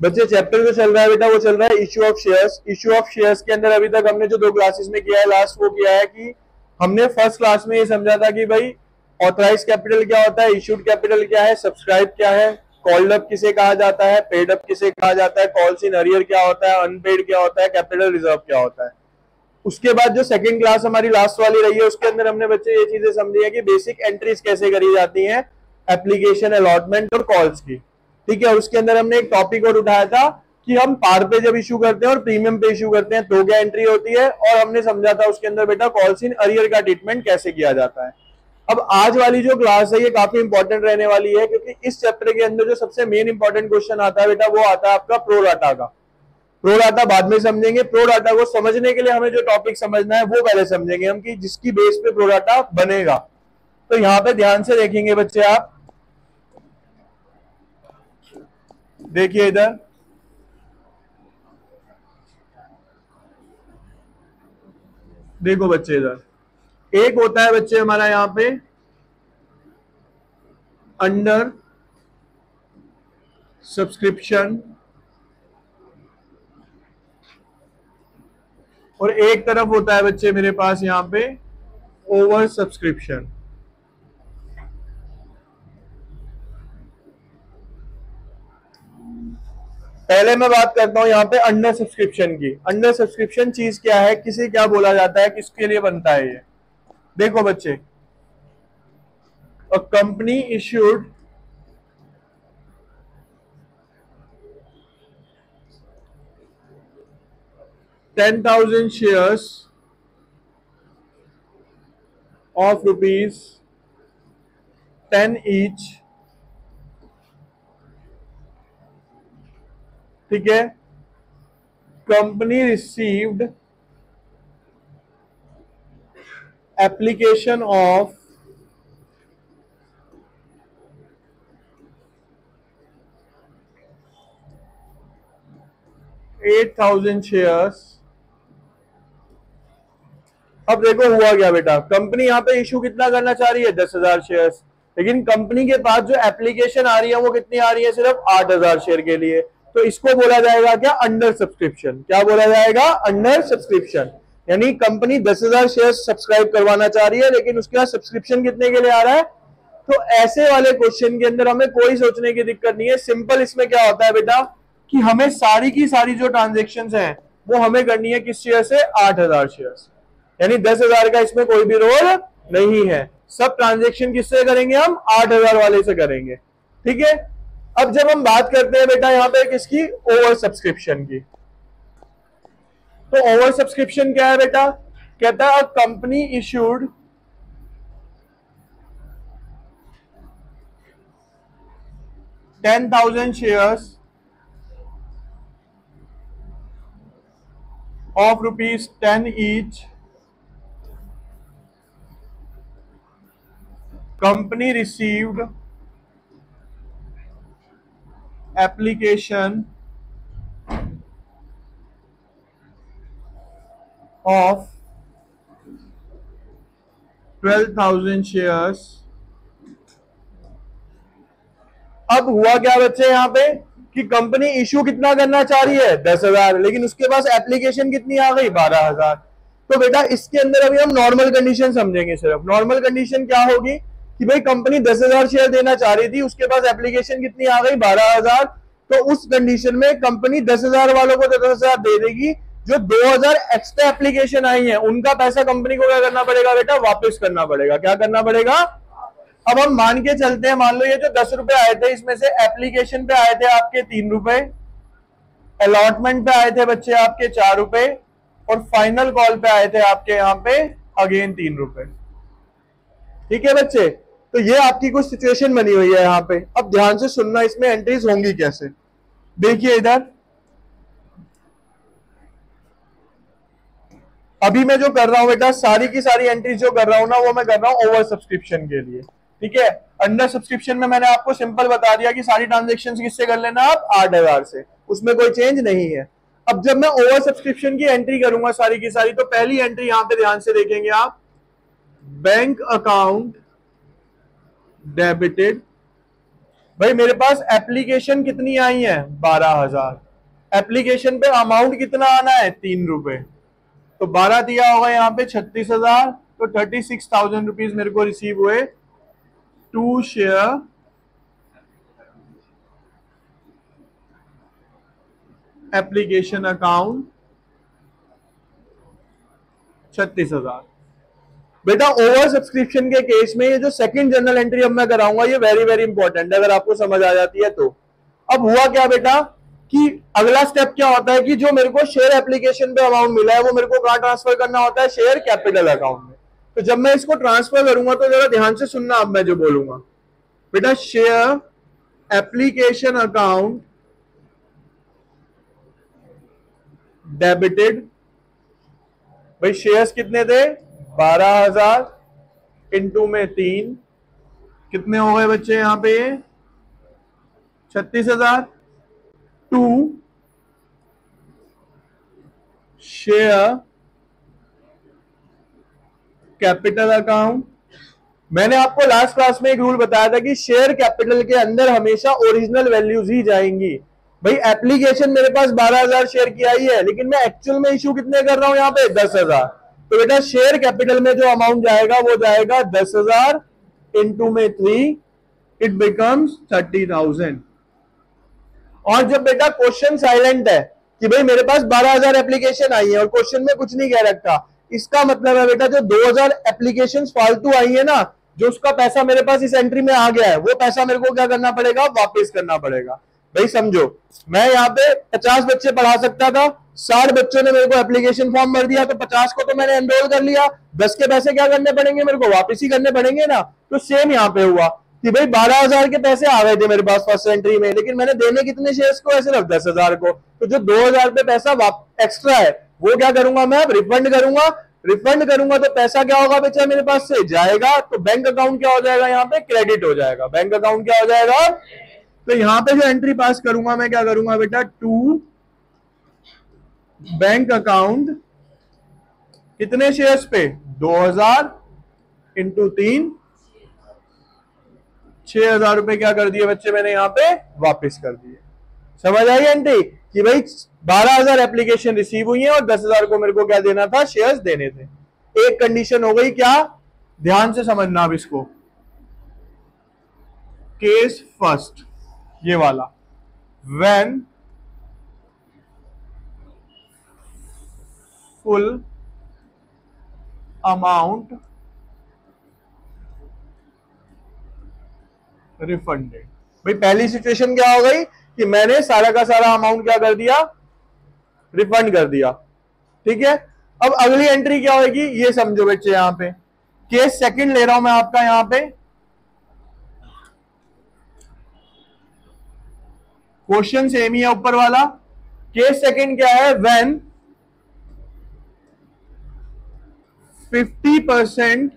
बच्चे चैप्टर जो चल रहा है बेटा, वो चल रहा है issue of shares issue of shares के अंदर अभी तक हमने जो दो क्लासेस में किया है लास्ट वो किया है कि हमने फ़र्स्ट क्लास में ये समझा था कि भाई ऑथराइज कैपिटल क्या होता है इश्यूड कैपिटल क्या है सब्सक्राइब क्या है कॉल्ड अप किसे कहा जाता है पेड अप किसे कहा जाता है कॉल्स इन अरियर क्या होता है अनपेड क्या होता है कैपिटल रिज़र्व क्या होता है. उसके बाद जो सेकंड क्लास हमारी लास्ट वाली रही है, उसके अंदर हमने बच्चे ये चीज़ें समझी है कि बेसिक एंट्रीज कैसे करी जाती हैं एप्लीकेशन अलॉटमेंट और कॉल्स की. ठीक है, उसके अंदर हमने एक टॉपिक और उठाया था कि हम पार पे जब इशू करते हैं और प्रीमियम पे इशू करते हैं तो क्या एंट्री होती है? और हमने समझा था उसके अंदर, बेटा कॉल्स इन अरियर का ट्रीटमेंट कैसे किया जाता है? अब आज वाली जो क्लास है, ये काफ़ी इंपॉर्टेंट रहने वाली है, क्योंकि इस चैप्टर के अंदर जो सबसे मेन इंपॉर्टेंट क्वेश्चन आता है, बेटा, वो आता है आपका प्रो डाटा का। प्रो डाटा बाद में समझेंगे। प्रो डाटा को समझने के लिए हमें जो टॉपिक समझना है, वो पहले समझेंगे हम कि जिसकी बेस पे प्रो डाटा बनेगा। तो यहाँ पे ध्यान से देखेंगे बच्चे आप। देखिए इधर। देखो बच्चे इधर। एक होता है बच्चे हमारा यहाँ पे अंडर सब्सक्रिप्शन और एक तरफ़ होता है बच्चे मेरे पास यहाँ पे ओवर सब्सक्रिप्शन पहले मैं बात करता हूँ यहाँ पे अंडर सब्सक्रिप्शन की। अंडर सब्सक्रिप्शन चीज़ क्या है? किसे क्या बोला जाता है? किसके लिए बनता है ये? देखो बच्चे। A company issued ten thousand shares of rupees ten each ठीक है? Company received application of eight thousand shares अब देखो, हुआ क्या बेटा? कंपनी यहाँ पे इशू कितना करना चाह रही है? दस हज़ार शेयर लेकिन कंपनी के पास जो एप्लीकेशन आ रही है, वो कितनी आ रही है? सिर्फ़ आठ हज़ार शेयर के लिए। तो इसको बोला जाएगा क्या? अंडर सब्सक्रिप्शन क्या बोला जाएगा? अंडर सब्सक्रिप्शन यानी कंपनी दस हज़ार शेयर सब्सक्राइब करवाना चाह रही है, लेकिन उसके बाद सब्सक्रिप्शन कितने के लिए आ रहा है? तो ऐसे वाले क्वेश्चन के अंदर हमें कोई सोचने की दिक्कत नहीं है। सिंपल इसमें क्या होता है बेटा? कि हमें सारी की सारी जो ट्रांजेक्शन है, वो हमें करनी है किस शेयर से? आठ हज़ार शेयर यानी दस हज़ार का इसमें कोई भी रोल नहीं है। सब ट्रांजेक्शन किससे करेंगे हम? आठ हज़ार वाले से करेंगे। ठीक है? अब जब हम बात करते हैं बेटा यहाँ पे किसकी ओवर सब्सक्रिप्शन की। तो ओवर सब्सक्रिप्शन क्या है बेटा? कहता है company issued ten thousand shares of rupees 10 each company received application of 12,000 shares. अब हुआ क्या बच्चे यहाँ पे? कि कंपनी इशू कितना करना चाह रही है? दस हज़ार। लेकिन उसके पास एप्लीकेशन कितनी आ गई? बारह हज़ार। तो बेटा इसके अंदर अभी हम नॉर्मल कंडीशन समझेंगे सिर्फ़। नॉर्मल कंडीशन क्या होगी? कि भाई कंपनी दस हज़ार शेयर देना चाह रही थी, उसके पास एप्लीकेशन कितनी आ गई? बारह हज़ार। तो उस कंडीशन में कंपनी दस हज़ार वालों को दस हज़ार दे देगी, जो दो हज़ार एक्स्ट्रा एप्लीकेशन आई है, उनका पैसा कंपनी को क्या करना पड़ेगा बेटा? वापस करना पड़ेगा। क्या करना पड़ेगा? अब हम मान के चलते हैं, मान लो ये जो दस रुपए आए थे, इसमें से एप्लीकेशन पे आए थे आपके तीन रुपए अलॉटमेंट पे आए थे बच्चे आपके चार रुपए, और फाइनल कॉल पे आए थे आपके यहाँ पे अगेन तीन रुपए। ठीक है बच्चे? तो ये आपकी कुछ सिचुएशन बनी हुई है यहाँ पे। अब ध्यान से सुनना, इसमें एंट्रीज होंगी कैसे? देखिए इधर। अभी मैं जो कर रहा हूँ बेटा, सारी की सारी एंट्रीज जो कर रहा हूँ ना, वो मैं कर रहा हूँ ओवर सब्सक्रिप्शन के लिए। ठीक है? अंडर सब्सक्रिप्शन में मैंने आपको सिंपल बता दिया कि सारी ट्रांजेक्शन किससे कर लेना आप? आठ हज़ार से। उसमें कोई चेंज नहीं है। अब जब मैं ओवर सब्सक्रिप्शन की एंट्री करूँगा सारी की सारी तो पहली एंट्री यहाँ पे ध्यान से देखेंगे आप। बैंक अकाउंट डेबिटेड भाई, मेरे पास एप्लीकेशन कितनी आई है? बारह हज़ार। एप्लीकेशन पे अमाउंट कितना आना है? तीन रुपए। तो बारह दिया होगा यहाँ पे छत्तीस हज़ार। तो थर्टी सिक्स थाउज़ेंड रुपीज़ मेरे को रिसीव हुए। टू शेयर एप्लीकेशन अकाउंट छत्तीस हज़ार। बेटा ओवर सब्सक्रिप्शन के केस में ये जो सेकंड जर्नल एंट्री अब मैं कराऊँगा, ये वेरी वेरी इंपॉर्टेंट है, अगर आपको समझ आ जाती है तो। अब हुआ क्या बेटा, कि अगला स्टेप क्या होता है कि जो मेरे को शेयर एप्लीकेशन पे अमाउंट मिला है, वो मेरे को कहा ट्रांसफ़र करना होता है शेयर कैपिटल अकाउंट में। तो जब मैं इसको ट्रांसफ़र करूँगा तो जरा ध्यान से सुनना अब मैं जो बोलूँगा। बेटा शेयर एप्लीकेशन अकाउंट डेबिटेड भाई शेयर्स कितने थे? बारह हज़ार इंटू में तीन। कितने हो गए बच्चे यहाँ पे? छत्तीस हज़ार। टू शेयर कैपिटल अकाउंट मैंने आपको लास्ट क्लास में एक रूल बताया था कि शेयर कैपिटल के अंदर हमेशा ओरिजिनल वैल्यूज़ ही जाएँगी। भाई एप्लीकेशन मेरे पास बारह हज़ार शेयर की आई है, लेकिन मैं एक्चुअल में इशू कितने कर रहा हूँ यहाँ पे? दस हज़ार। तो बेटा शेयर कैपिटल में जो अमाउंट जाएगा, वो जाएगा दस हज़ार इंटू में three it becomes thirty thousand और जब बेटा क्वेश्चन साइलेंट है कि भाई मेरे पास बारह हज़ार एप्लीकेशन आई है और क्वेश्चन में कुछ नहीं कह रखा इसका मतलब है बेटा जो दो हज़ार एप्लीकेशन फालतू आई है ना, जो उसका पैसा मेरे पास इस एंट्री में आ गया है, वो पैसा मेरे को क्या करना पड़ेगा? वापस करना पड़ेगा। भाई समझो, मैं यहाँ पे पचास बच्चे पढ़ा सकता था साठ बच्चों ने मेरे को एप्लीकेशन फॉर्म भर दिया तो पचास को तो मैंने एनरोल कर लिया। दस के पैसे क्या करने पड़ेंगे? मेरे को वापस ही करने पड़ेंगे ना? तो सेम यहाँ पे हुआ कि भाई बारह हज़ार के पैसे आ गए थे मेरे पास फ़र्स्ट एंट्री में, लेकिन मैंने देने कितने शेयर्स को? सिर्फ़ दस हज़ार को। तो जो दो हज़ार पे पैसा एक्स्ट्रा है, वो क्या करूँगा मैं? अब रिफंड करूँगा। रिफंड करूँगा तो पैसा क्या होगा बेचा मेरे पास से? जाएगा। तो बैंक अकाउंट क्या हो जाएगा यहाँ पे? क्रेडिट हो जाएगा। बैंक अकाउंट क्या हो जाएगा? तो यहाँ पे जो एंट्री पास करूँगा मैं क्या करूँगा बेटा? टू बैंक अकाउंट कितने शेयर्स पे? 2000 हज़ार इंटू तीन। छह हज़ार रुपए क्या कर दिए बच्चे मैंने यहाँ पे? वापस कर दिए। समझ आई आंटी? कि भाई बारह हज़ार एप्लीकेशन रिसीव हुई है और दस हज़ार को मेरे को क्या देना था? शेयर्स देने थे। एक कंडीशन हो गई क्या? ध्यान से समझना अब इसको। केस फ़र्स्ट ये वाला। When full amount रिफंडेड भाई, पहली सिचुएशन क्या हो गई कि मैंने सारा का सारा अमाउंट क्या कर दिया? रिफंड कर दिया। ठीक है? अब अगली एंट्री क्या होगी? ये समझो बच्चे यहाँ पे। केस सेकंड ले रहा हूँ मैं आपका यहाँ पे। क्वेश्चन सेम ही है ऊपर वाला। केस सेकंड क्या है? When 50%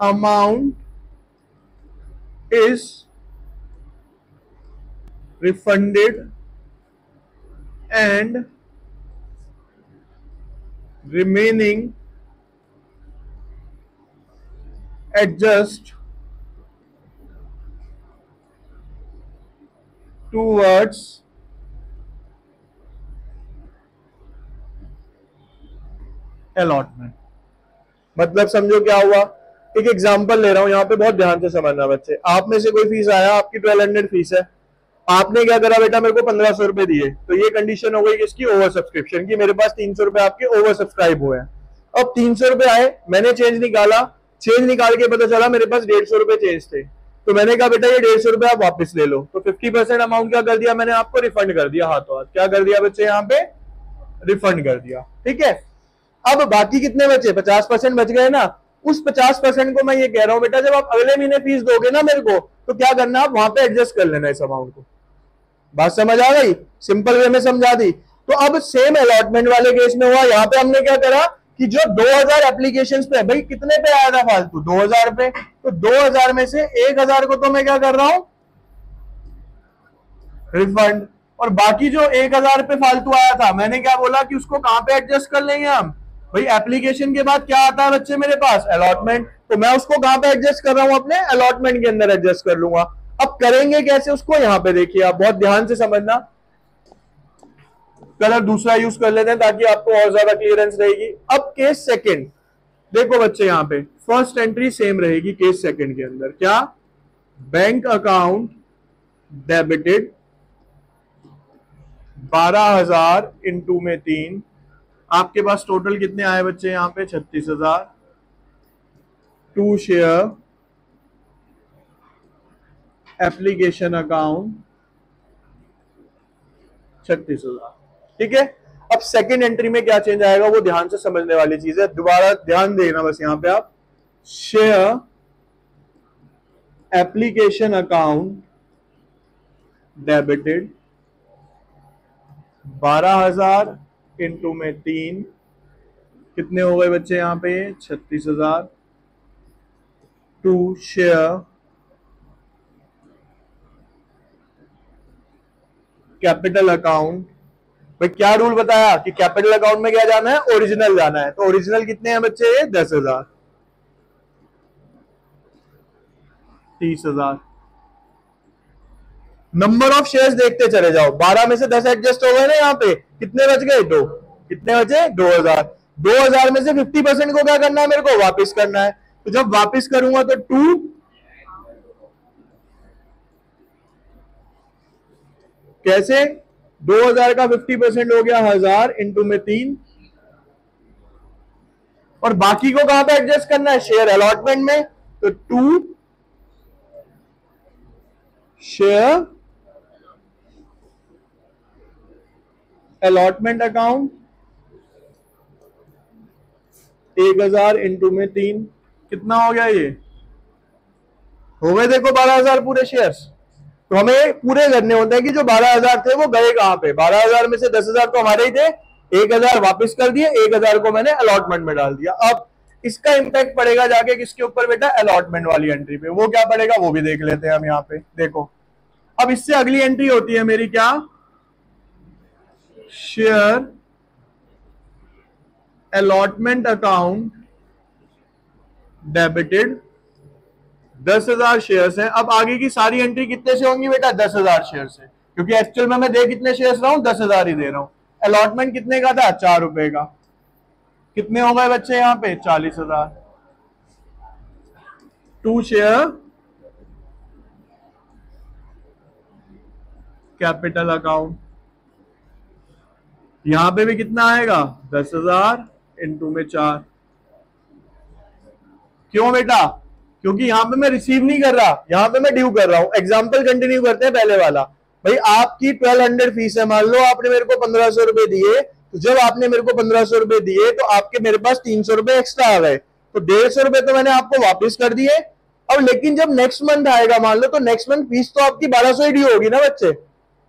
amount is refunded and remaining adjust towards allotment. मतलब समझो क्या हुआ? एक एग्ज़ाम्पल ले रहा हूँ, यहाँ पे बहुत ध्यान से समझना बच्चे। आप में से कोई फ़ीस आया? आपकी ट्वेल्व हंड्रेड फ़ीस है। आपने क्या करा बेटा? मेरे को पंद्रह सौ रुपए दिए। तो ये कंडीशन हो गई किसकी ओवर सब्सक्रिप्शन की। मेरे पास तीन सौ रुपए आपके ओवर सब्सक्राइब हुए हैं। अब तीन सौ रुपए आए, मैंने चेंज निकाला। चेंज निकाल के पता चला मेरे पास डेढ़ सौ रुपए चेंज थे। तो मैंने कहा, बेटा, ये डेढ़ सौ रुपए आप वापस ले लो। तो फिफ्टी परसेंट अमाउंट क्या कर दिया? मैंने आपको रिफंड कर दिया हाथों हाथ। क्या कर दिया बच्चे यहाँ पे? रिफंड कर दिया। ठीक है? अब बाकी कितने बचे? पचास परसेंट बच गए ना। उस पचास परसेंट को मैं ये कह रहा हूँ, बेटा, जब आप अगले महीने फ़ीस दोगे ना मेरे को तो क्या करना आप वहाँ पे एडजस्ट कर लेना इस अमाउंट को। बात समझ आ गई? सिंपल वे में समझा दी। तो अब सेम अलॉटमेंट वाले केस में हुआ। यहाँ पे हमने क्या करा कि जो 2000 एप्लीकेशंस पे भाई, कितने पे आया था फालतू? 2000 पे। तो 2000 में से 1000 को तो मैं क्या कर रहा हूँ? रिफंड और बाकी जो 1000 पे फालतू आया था, मैंने क्या बोला कि उसको कहाँ पे एडजस्ट कर लेंगे हम? भाई एप्लीकेशन के बाद क्या आता है बच्चे मेरे पास? अलॉटमेंट तो मैं उसको कहाँ पे एडजस्ट कर रहा हूँ अपने? अलॉटमेंट के अंदर एडजस्ट कर लूँगा। अब करेंगे कैसे उसको? यहाँ पे देखिए आप, बहुत ध्यान से समझना। कलर दूसरा यूज़ कर लेते हैं ताकि आपको और ज़्यादा क्लियरेंस रहेगी। अब केस सेकंड देखो बच्चे यहाँ पे फ़र्स्ट एंट्री सेम रहेगी केस सेकंड के अंदर। क्या? बैंक अकाउंट डेबिटेड बारह हज़ार इंटू में तीन। आपके पास टोटल कितने आए बच्चे यहाँ पे? छत्तीस हज़ार। टू शेयर एप्लीकेशन अकाउंट छत्तीस हज़ार। ठीक है? अब सेकेंड एंट्री में क्या चेंज आएगा, वो ध्यान से समझने वाली चीज़ है। दोबारा ध्यान देना बस यहाँ पे आप। शेयर एप्लीकेशन अकाउंट डेबिटेड बारह हज़ार इंटू में तीन। कितने हो गए बच्चे यहाँ पे? छत्तीस हज़ार। टू शेयर कैपिटल अकाउंट भाई, क्या रूल बताया कि कैपिटल अकाउंट में क्या जाना है? ओरिजिनल जाना है। तो ओरिजिनल कितने हैं बच्चे? दस हज़ार। तीस हज़ार। नंबर ऑफ़ शेयर्स देखते चले जाओ। बारह में से दस एडजस्ट हो गए ना यहाँ पे। कितने बच गए? दो। कितने बचे दो हज़ार। दो हज़ार में से फिफ्टी परसेंट को क्या करना है मेरे को? वापस करना है। तो जब वापस करूँगा तो टू कैसे? 2000 का 50 परसेंट हो गया हज़ार इंटू में तीन। और बाकी को कहाँ पे एडजस्ट करना है? शेयर अलॉटमेंट में। तो टू शेयर अलॉटमेंट अकाउंट एक हज़ार इंटू में तीन। कितना हो गया ये? हो गए देखो बारह हज़ार पूरे शेयर्स तो हमें पूरे करने होते हैं कि जो बारह हज़ार थे वो गए कहाँ पे? बारह हज़ार में से दस हज़ार तो हमारे ही थे। एक हज़ार वापिस कर दिए, एक हज़ार को मैंने अलॉटमेंट में डाल दिया। अब इसका इंपैक्ट पड़ेगा जाके किसके ऊपर बेटा? अलॉटमेंट वाली एंट्री पे। वो क्या पड़ेगा? वो भी देख लेते हैं हम यहाँ पे। देखो। अब इससे अगली एंट्री होती है मेरी क्या? शेयर अलॉटमेंट अकाउंट डेबिटेड दस हज़ार शेयर है। अब आगे की सारी एंट्री कितने से होंगी बेटा? दस हज़ार शेयर से क्योंकि एक्चुअल में मैं दे कितने शेयर रहा हूँ? दस हज़ार ही दे रहा हूँ। अलॉटमेंट कितने का था? चार रुपए का। कितने हो गए बच्चे यहाँ पे? चालीस हज़ार। टू शेयर कैपिटल अकाउंट यहाँ पे भी कितना आएगा? दस हज़ार इंटू में चार। क्यों बेटा? क्योंकि यहाँ पे मैं रिसीव नहीं कर रहा। यहाँ पे मैं ड्यू कर रहा हूँ। एग्ज़ाम्पल कंटिन्यू करते हैं पहले वाला। भाई, आपकी ट्वेल्व हंड्रेड फ़ीस है। मान लो आपने मेरे को पंद्रह सौ रुपए दिए। तो जब आपने मेरे को पंद्रह सौ रुपए दिए तो आपके मेरे पास तीन सौ रुपए एक्स्ट्रा आ गए। तो डेढ़ सौ रुपए तो मैंने आपको वापस कर दिए। अब लेकिन जब नेक्स्ट मंथ आएगा, मान लो तो नेक्स्ट मंथ फ़ीस तो आपकी बारह सौ ही ड्यू होगी ना बच्चे?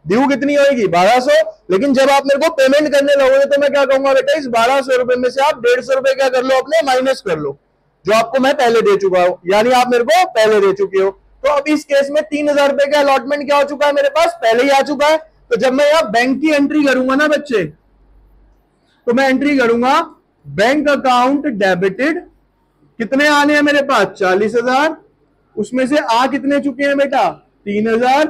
ड्यू कितनी होगी बारह सौ? लेकिन जब आप मेरे को पेमेंट करने लगोगे तो मैं क्या कहूँगा बेटा, इस बारह सौ रुपए में से आप डेढ़ सौ रुपए क्या कर लो, अपने माइनस कर लो, जो आपको मैं पहले दे चुका हूँ। यानी आप मेरे को पहले दे चुके हो। तो अब इस केस में तीन हज़ार रुपए का अलॉटमेंट क्या हो चुका है मेरे पास? पहले ही आ चुका है। तो जब मैं यहाँ बैंक की एंट्री करूँगा ना बच्चे तो मैं एंट्री करूँगा बैंक अकाउंट डेबिटेड कितने आने हैं मेरे पास? चालीस हज़ार। उसमें से आ कितने चुके हैं बेटा? तीन हज़ार।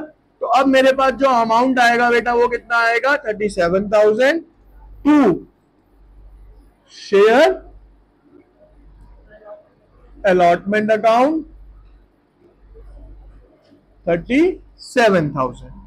अब मेरे पास जो अमाउंट आएगा बेटा, वो कितना आएगा? Thirty seven thousand to share allotment account thirty seven 37000